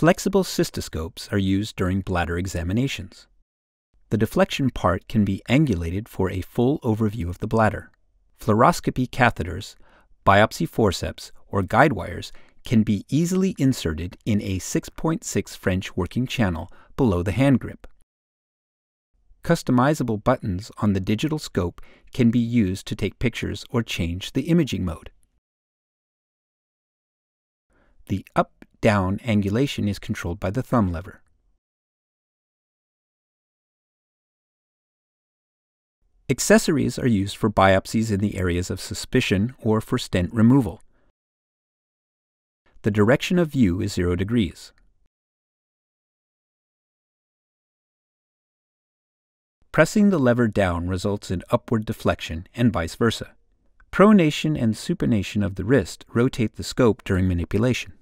Flexible cystoscopes are used during bladder examinations. The deflection part can be angulated for a full overview of the bladder. Fluoroscopy catheters, biopsy forceps, or guide wires can be easily inserted in a 6.6 French working channel below the hand grip. Customizable buttons on the digital scope can be used to take pictures or change the imaging mode. The up-down angulation is controlled by the thumb lever. Accessories are used for biopsies in the areas of suspicion or for stent removal. The direction of view is 0 degrees. Pressing the lever down results in upward deflection and vice versa. Pronation and supination of the wrist rotate the scope during manipulation.